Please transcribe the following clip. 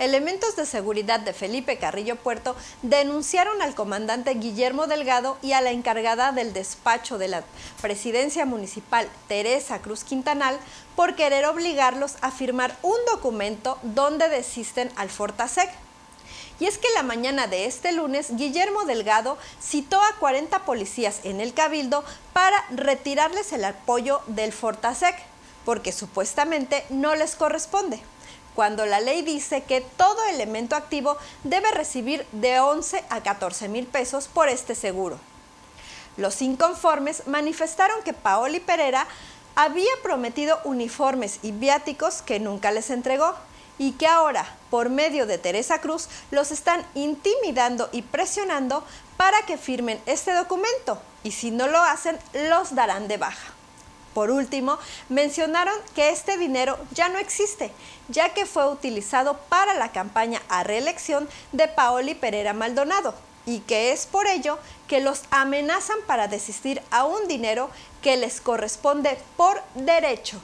Elementos de seguridad de Felipe Carrillo Puerto denunciaron al comandante Guillermo Delgado y a la encargada del despacho de la presidencia municipal, Teresa Cruz Quintanal, por querer obligarlos a firmar un documento donde desisten al Fortasec. Y es que la mañana de este lunes, Guillermo Delgado citó a 40 policías en el Cabildo para retirarles el apoyo del Fortasec, porque supuestamente no les corresponde cuando la ley dice que todo elemento activo debe recibir de 11 a 14 mil pesos por este seguro. Los inconformes manifestaron que Paoli Pereira había prometido uniformes y viáticos que nunca les entregó y que ahora, por medio de Teresa Cruz, los están intimidando y presionando para que firmen este documento y si no lo hacen, los darán de baja. Por último, mencionaron que este dinero ya no existe, ya que fue utilizado para la campaña a reelección de Paoli Pereira Maldonado y que es por ello que los amenazan para desistir a un dinero que les corresponde por derecho.